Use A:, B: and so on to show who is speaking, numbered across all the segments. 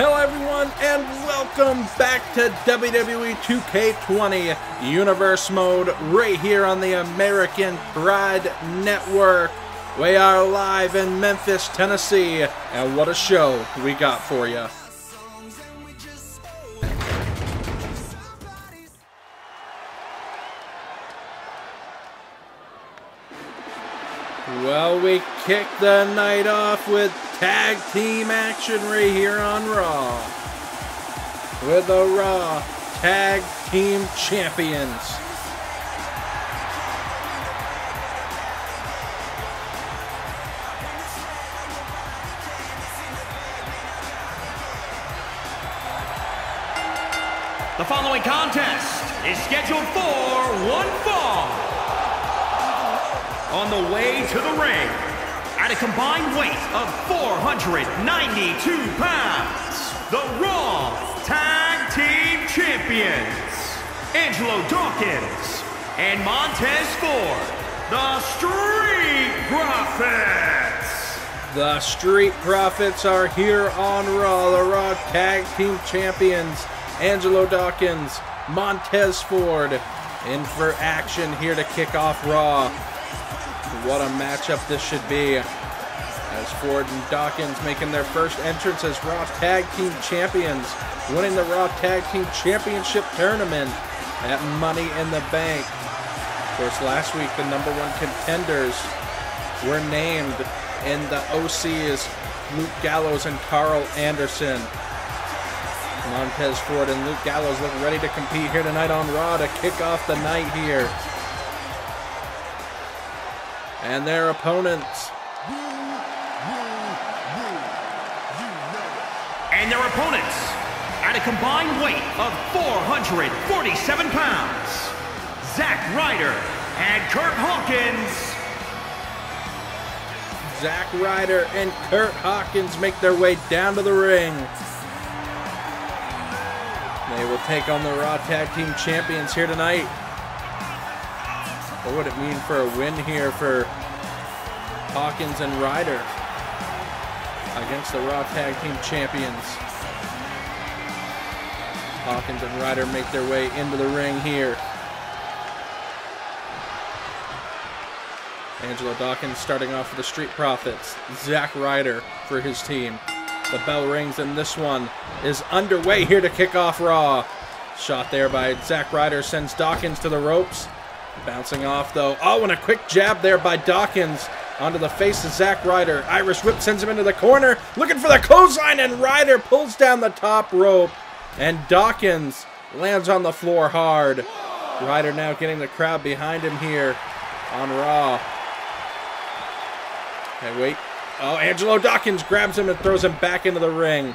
A: Hello, everyone, and welcome back to WWE 2K20 Universe Mode right here on the American Pride Network. We are live in Memphis, Tennessee, and what a show we got for you. Well, we kick the night off with tag team action right here on Raw. With the Raw Tag Team Champions.
B: The following contest is scheduled for one fall. On the way to the ring, at a combined weight of 492 pounds, the Raw Tag Team Champions, Angelo Dawkins and Montez Ford, the Street Profits.
A: The Street Profits are here on Raw, the Raw Tag Team Champions. Angelo Dawkins, Montez Ford, in for action here to kick off Raw. What a matchup this should be. As Ford and Dawkins making their first entrance as Raw Tag Team Champions, winning the Raw Tag Team Championship Tournament at Money in the Bank. Of course, last week the number one contenders were named in the OCs Luke Gallows and Karl Anderson. Montez Ford and Luke Gallows look ready to compete here tonight on Raw to kick off the night here. And their opponents.
B: And their opponents, at a combined weight of 447 pounds, Zack Ryder and Kurt Hawkins.
A: Zack Ryder and Kurt Hawkins make their way down to the ring. They will take on the Raw Tag Team Champions here tonight. What would it mean for a win here for Hawkins and Ryder against the Raw Tag Team Champions? Hawkins and Ryder make their way into the ring here. Angelo Dawkins starting off with the Street Profits. Zack Ryder for his team. The bell rings and this one is underway here to kick off Raw. Shot there by Zack Ryder sends Dawkins to the ropes. Bouncing off though. Oh, and a quick jab there by Dawkins onto the face of Zack Ryder. Irish whip sends him into the corner. Looking for the clothesline and Ryder pulls down the top rope. And Dawkins lands on the floor hard. Ryder now getting the crowd behind him here on Raw. Hey, wait. Oh, Angelo Dawkins grabs him and throws him back into the ring.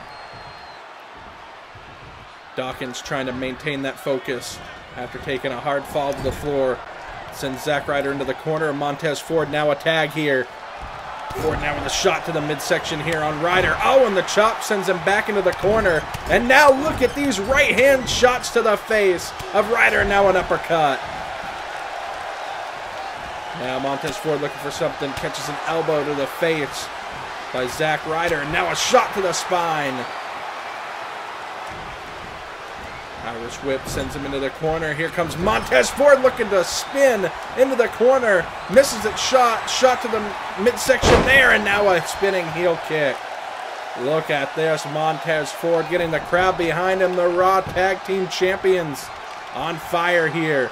A: Dawkins trying to maintain that focus after taking a hard fall to the floor. Sends Zack Ryder into the corner. Montez Ford now a tag here. Ford now with a shot to the midsection here on Ryder. Oh, and the chop sends him back into the corner. And now look at these right hand shots to the face of Ryder. Now an uppercut. Now Montez Ford looking for something. Catches an elbow to the face by Zack Ryder. And now a shot to the spine. Irish whip sends him into the corner. Here comes Montez Ford looking to spin into the corner. Misses it shot. Shot to the midsection there. And now a spinning heel kick. Look at this. Montez Ford getting the crowd behind him. The Raw Tag Team Champions on fire here.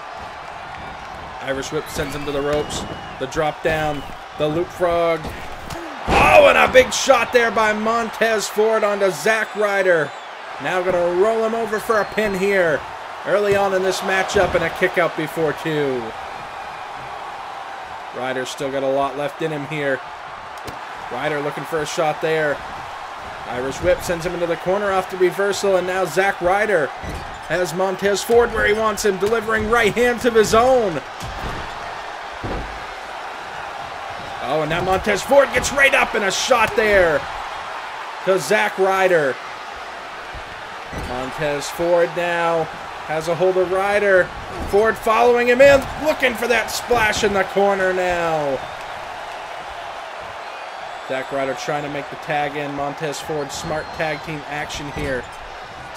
A: Irish whip sends him to the ropes. The drop down. The leapfrog. Oh, and a big shot there by Montez Ford onto Zack Ryder. Now going to roll him over for a pin here. Early on in this matchup and a kick out before two. Ryder's still got a lot left in him here. Ryder looking for a shot there. Irish whip sends him into the corner off the reversal, and now Zack Ryder has Montez Ford where he wants him, delivering right hands of his own. Oh, and now Montez Ford gets right up and a shot there to Zack Ryder. Montez Ford now has a hold of Ryder. Ford following him in, looking for that splash in the corner now. Zack Ryder trying to make the tag in. Montez Ford, smart tag team action here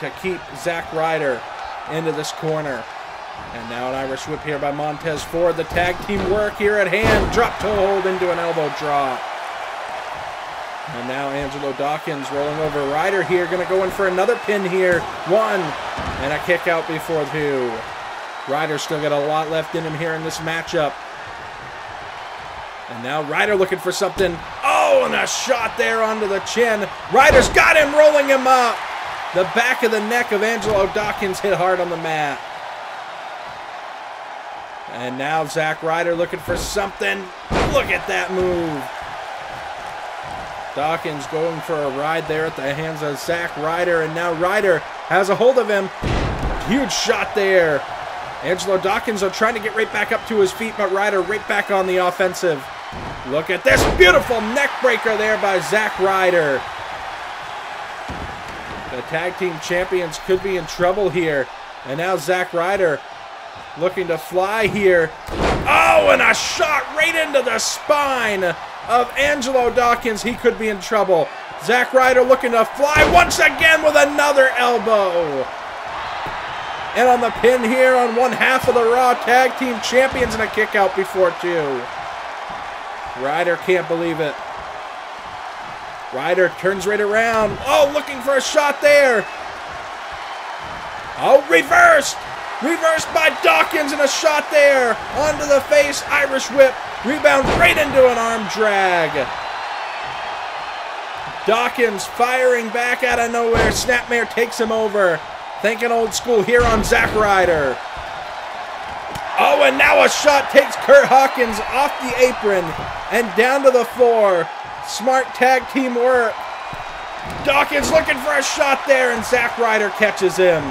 A: to keep Zack Ryder into this corner. And now an Irish whip here by Montez Ford. The tag team work here at hand. Drop toe hold into an elbow drop. And now Angelo Dawkins rolling over Ryder here. Going to go in for another pin here. One. And a kick out before two. Ryder's still got a lot left in him here in this matchup. And now Ryder looking for something. Oh, and a shot there onto the chin. Ryder's got him, rolling him up. The back of the neck of Angelo Dawkins hit hard on the mat. And now Zack Ryder looking for something. Look at that move. Dawkins going for a ride there at the hands of Zack Ryder. And now Ryder has a hold of him. Huge shot there. Angelo Dawkins are trying to get right back up to his feet, but Ryder right back on the offensive. Look at this beautiful neck breaker there by Zack Ryder. The tag team champions could be in trouble here. And now Zack Ryder looking to fly here. Oh, and a shot right into the spine of Angelo Dawkins. He could be in trouble. Zack Ryder looking to fly once again with another elbow. And on the pin here on one half of the Raw Tag Team Champions and a kick out before two. Ryder can't believe it. Ryder turns right around. Oh, looking for a shot there. Oh, reversed. Reversed by Dawkins and a shot there. Onto the face. Irish whip. Rebound right into an arm drag. Dawkins firing back out of nowhere. Snapmare takes him over. Thinking old school here on Zack Ryder. Oh, and now a shot takes Kurt Hawkins off the apron and down to the floor. Smart tag team work. Dawkins looking for a shot there, and Zack Ryder catches him.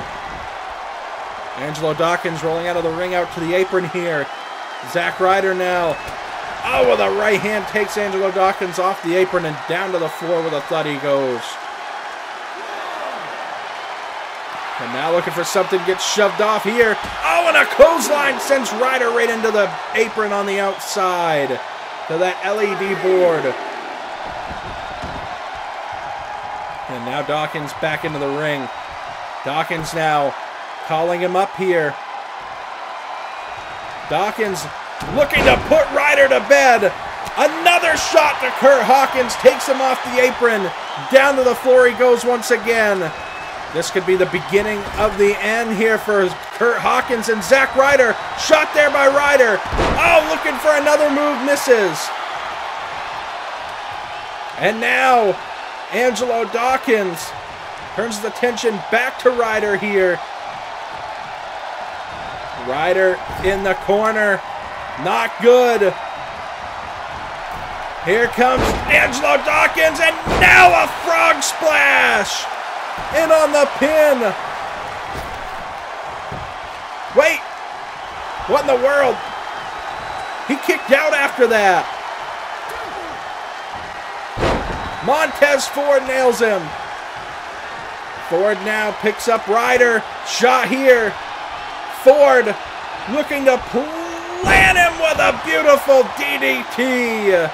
A: Angelo Dawkins rolling out of the ring out to the apron here. Zack Ryder now. Oh, with a right hand takes Angelo Dawkins off the apron and down to the floor with a thud he goes. And now looking for something, gets shoved off here. Oh, and a clothesline sends Ryder right into the apron on the outside to that LED board. And now Dawkins back into the ring. Dawkins now calling him up here. Dawkins looking to put Ryder to bed. Another shot to Kurt Hawkins takes him off the apron. Down to the floor he goes once again. This could be the beginning of the end here for Kurt Hawkins and Zack Ryder. Shot there by Ryder. Oh, looking for another move, misses. And now, Angelo Dawkins turns the attention back to Ryder here. Ryder in the corner. Not good. Here comes Angelo Dawkins, and now a frog splash! In on the pin. Wait. What in the world? He kicked out after that. Montez Ford nails him. Ford now picks up Ryder. Shot here. Ford looking to plant him with a beautiful DDT.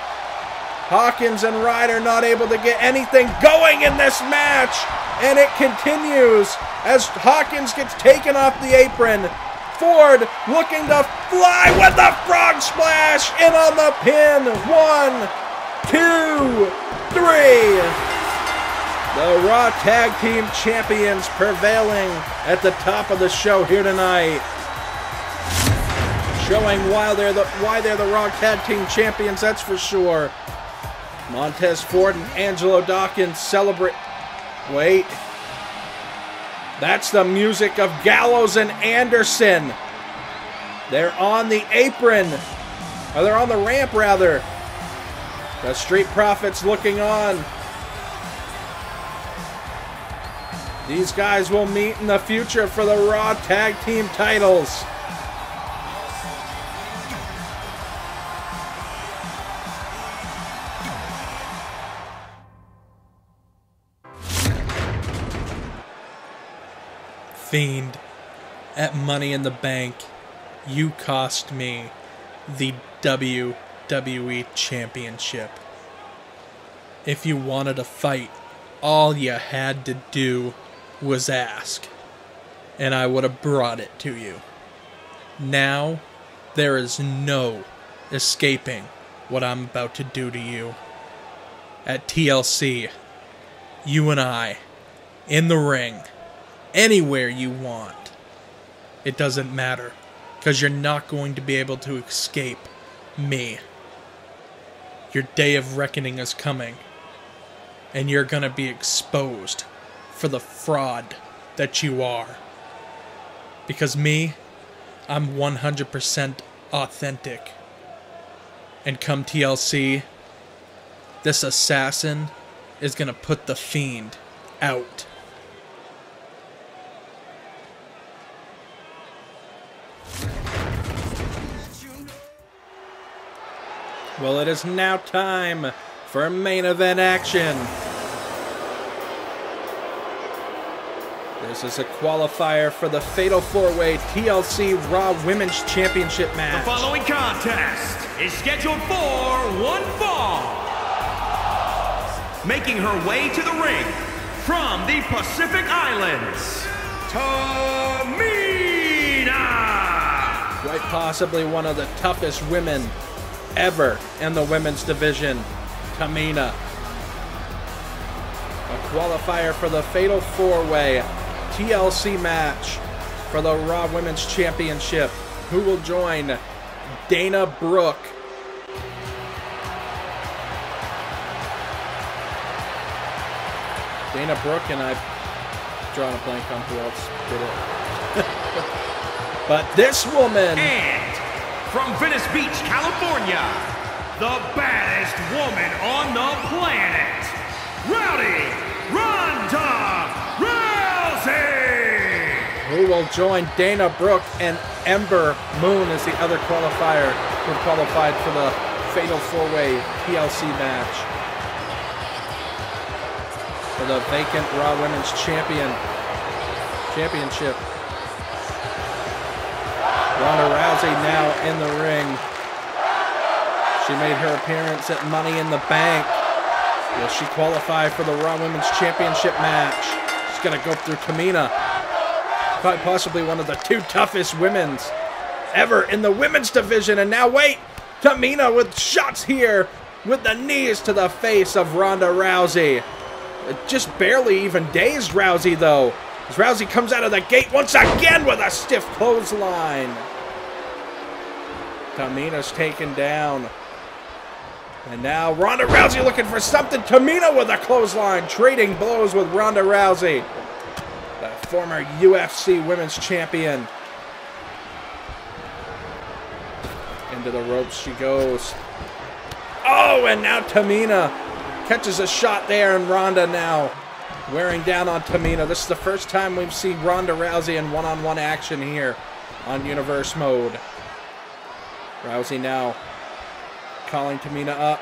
A: Hawkins and Ryder not able to get anything going in this match. And it continues as Hawkins gets taken off the apron. Ford looking to fly with the frog splash in on the pin. One, two, three. The Raw Tag Team Champions prevailing at the top of the show here tonight. Showing why they're the why they're the Raw Tag Team Champions, that's for sure. Montez Ford and Angelo Dawkins celebrate. Wait. That's the music of Gallows and Anderson. They're on the apron. Or they're on the ramp, rather. The Street Profits looking on. These guys will meet in the future for the Raw Tag Team titles. Fiend, at Money in the Bank, you cost me the WWE Championship. if you wanted a fight, all you had to do was ask, and I would have brought it to you. Now, there is no escaping what I'm about to do to you. At TLC, you and I, in the ring, anywhere you want. It doesn't matter, because you're not going to be able to escape me. Your day of reckoning is coming, and you're gonna be exposed for the fraud that you are. Because me, I'm 100% authentic. And come TLC, this assassin is gonna put the fiend out. Well, it is now time for main event action. This is a qualifier for the Fatal 4-Way TLC Raw Women's Championship match.
B: The following contest is scheduled for one fall. Making her way to the ring from the Pacific Islands, Tamina!
A: Quite possibly one of the toughest women ever in the women's division, Tamina. A qualifier for the Fatal 4-Way TLC match for the Raw Women's Championship. Who will join Dana Brooke? Dana Brooke and I've drawn a blank on who else did it. but this woman
B: And from Venice Beach, California, the baddest woman on the planet, Rowdy Ronda Rousey!
A: who will join Dana Brooke and Ember Moon as the other qualifier who qualified for the Fatal 4-Way TLC match. For the vacant Raw Women's Champion Championship. Ronda Rousey now in the ring. She made her appearance at Money in the Bank. Will she qualify for the Raw Women's Championship match? She's gonna go through Tamina quite possibly one of the two toughest women's ever in the women's division. And now, wait, Tamina with shots here with the knees to the face of Ronda Rousey. Just barely even dazed Rousey, though, as Rousey comes out of the gate once again with a stiff clothesline. Tamina's taken down. And now Ronda Rousey looking for something. Tamina with a clothesline, trading blows with Ronda Rousey the former UFC Women's Champion. Into the ropes she goes. Oh, and now Tamina catches a shot there, and Ronda now wearing down on Tamina. This is the first time we've seen Ronda Rousey in one-on-one action here on Universe Mode. Rousey now calling Tamina up.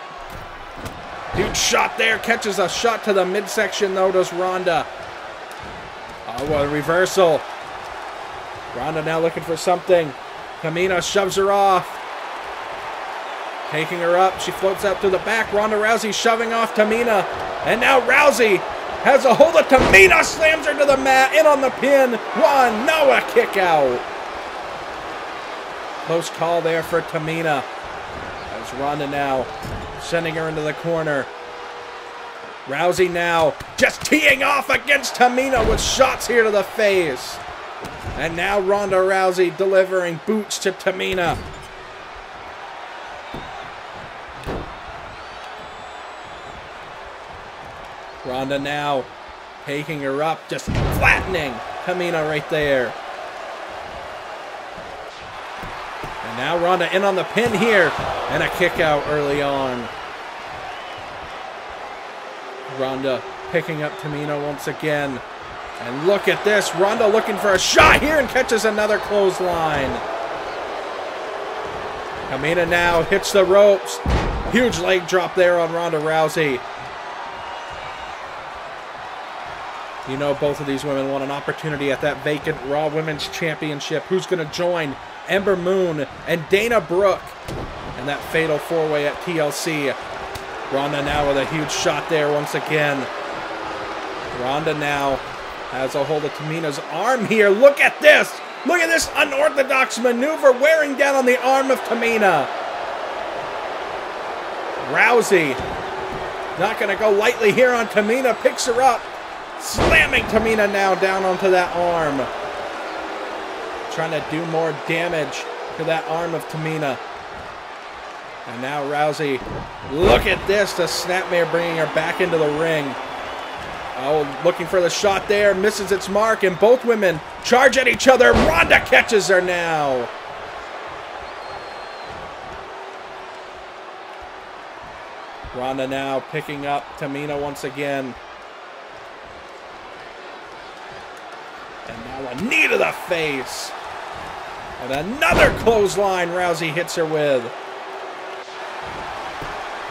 A: Huge shot there, catches a shot to the midsection though, does Ronda. Oh, what a reversal. Ronda now looking for something. Tamina shoves her off. Taking her up. She floats out to the back. Ronda Rousey shoving off Tamina. And now Rousey has a hold of Tamina. Slams her to the mat. In on the pin. One. No, a kick out. Close call there for Tamina. As Ronda now sending her into the corner. Rousey now just teeing off against Tamina with shots here to the face. And now Ronda Rousey delivering boots to Tamina. Ronda now taking her up, just flattening Tamina right there. Now Ronda in on the pin here. And a kick out early on. Ronda picking up Tamina once again. And look at this. Ronda looking for a shot here and catches another clothesline. Tamina now hits the ropes. Huge leg drop there on Ronda Rousey. You know both of these women want an opportunity at that vacant Raw Women's Championship. Who's going to join Ember Moon and Dana Brooke And that fatal four-way at TLC? Ronda now with a huge shot there once again. Ronda now has a hold of Tamina's arm here. Look at this! Look at this unorthodox maneuver wearing down on the arm of Tamina. Rousey not going to go lightly here on Tamina. Picks her up. Slamming Tamina now down onto that arm. Trying to do more damage to that arm of Tamina. And now Rousey, look at this, the snapmare bringing her back into the ring. Oh, looking for the shot there, misses its mark, and both women charge at each other. Ronda catches her now. Ronda now picking up Tamina once again. And now a knee to the face. And another clothesline Rousey hits her with.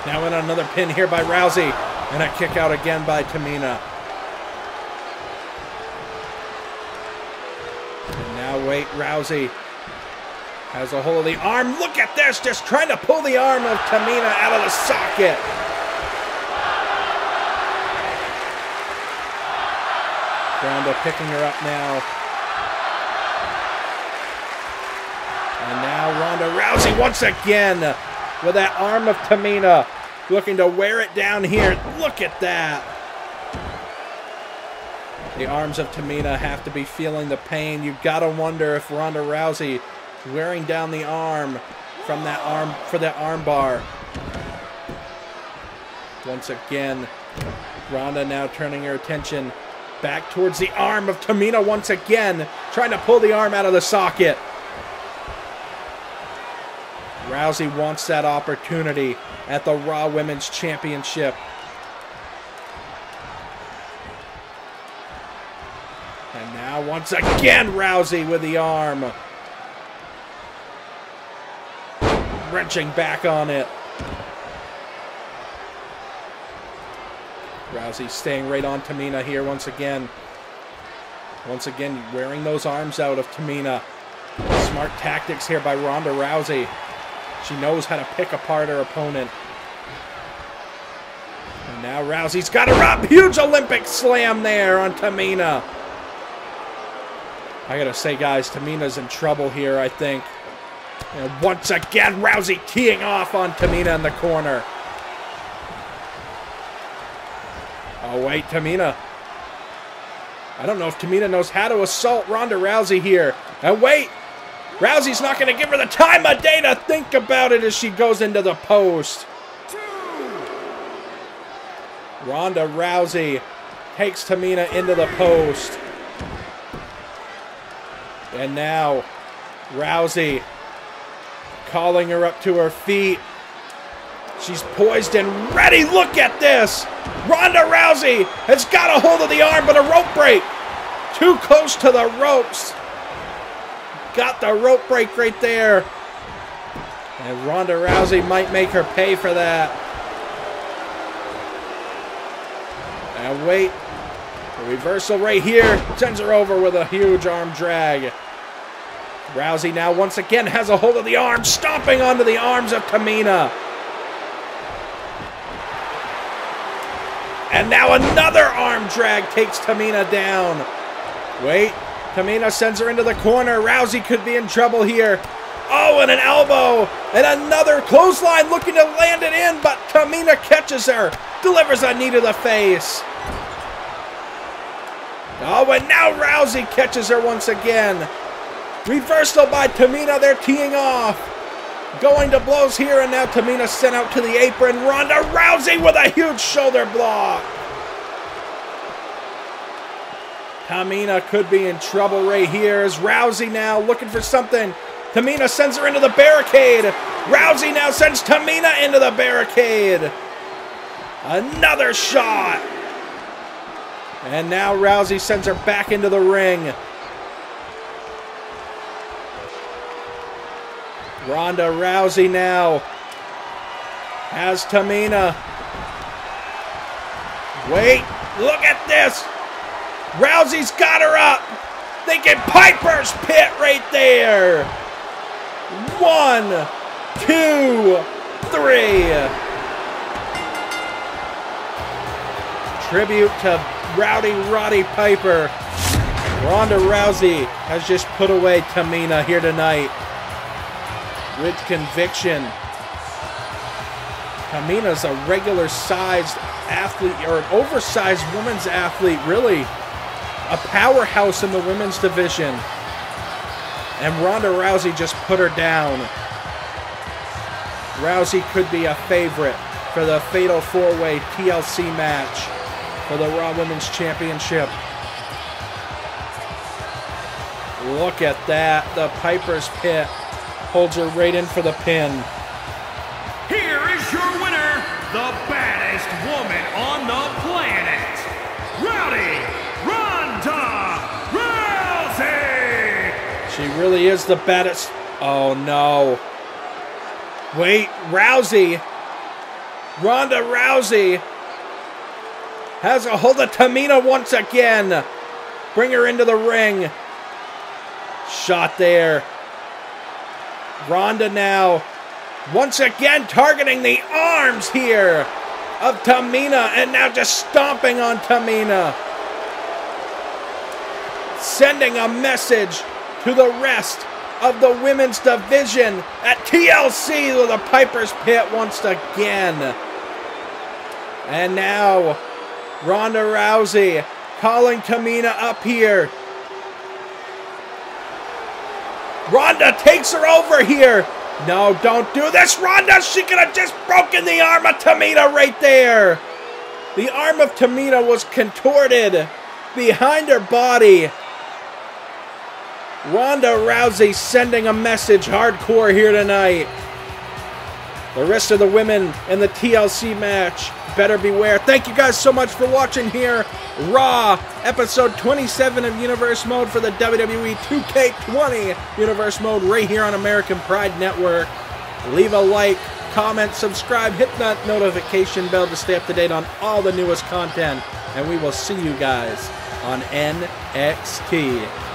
A: Now in another pin here by Rousey. And a kick out again by Tamina. And now wait, Rousey has a hold of the arm. Look at this, just trying to pull the arm of Tamina out of the socket. Ronda picking her up now. Ronda Rousey once again with that arm of Tamina looking to wear it down here. Look at that. The arms of Tamina have to be feeling the pain. You've got to wonder if Ronda Rousey wearing down the arm from that arm for that arm bar. Once again, Ronda now turning her attention back towards the arm of Tamina once again, trying to pull the arm out of the socket. Rousey wants that opportunity at the Raw Women's Championship. And now, once again, Rousey with the arm. Wrenching back on it. Rousey staying right on Tamina here once again. Once again, wearing those arms out of Tamina. Smart tactics here by Ronda Rousey. She knows how to pick apart her opponent. And now Rousey's got up. Huge Olympic slam there on Tamina. I gotta say, guys, Tamina's in trouble here, I think. And once again, Rousey teeing off on Tamina in the corner. Oh, wait, Tamina. I don't know if Tamina knows how to assault Ronda Rousey here. And wait, Rousey's not going to give her the time of day to think about it as she goes into the post. Ronda Rousey takes Tamina into the post. And now Rousey calling her up to her feet. She's poised and ready. Look at this. Ronda Rousey has got a hold of the arm, but a rope break. Too close to the ropes. Got the rope break right there. And Ronda Rousey might make her pay for that. And wait. The reversal right here sends her over with a huge arm drag. Rousey now once again has a hold of the arm, stomping onto the arms of Tamina. And now another arm drag takes Tamina down. Wait, Tamina sends her into the corner. Rousey could be in trouble here. Oh, and an elbow. And another clothesline looking to land it in, but Tamina catches her. Delivers a knee to the face. Oh, and now Rousey catches her once again. Reversal by Tamina. They're teeing off. Going to blows here, and now Tamina sent out to the apron. Ronda Rousey with a huge shoulder block. Tamina could be in trouble right here as Rousey now looking for something. Tamina sends her into the barricade. Rousey now sends Tamina into the barricade. Another shot. And now Rousey sends her back into the ring. Ronda Rousey now has Tamina. Wait, look at this. Rousey's got her up. Thinking Piper's Pit right there. One, two, three. tribute to Rowdy Roddy Piper. Ronda Rousey has just put away Tamina here tonight with conviction. Tamina's a regular sized athlete, or an oversized women's athlete, really. A powerhouse in the women's division. And Ronda Rousey just put her down. Rousey could be a favorite for the Fatal 4-Way TLC match for the Raw Women's Championship. Look at that. The Piper's Pit holds her right in for the pin.
B: Here is your winner, the baddest woman
A: really is the baddest. Oh no. Wait, Rousey. Ronda Rousey has a hold of Tamina once again. Bring her into the ring. Shot there. Ronda now once again targeting the arms here of Tamina and now just stomping on Tamina. Sending a message to the rest of the women's division at TLC with the Piper's Pit once again. And now Ronda Rousey calling Tamina up here. Ronda takes her over here. No, don't do this, Ronda. She could have just broken the arm of Tamina right there. The arm of Tamina was contorted behind her body. Ronda Rousey sending a message hardcore here tonight. The rest of the women in the TLC match better beware. Thank you guys so much for watching here. Raw, episode 27 of Universe Mode for the WWE 2K20 Universe Mode right here on American Pride Network. Leave a like, comment, subscribe, hit that notification bell to stay up to date on all the newest content. And we will see you guys on NXT.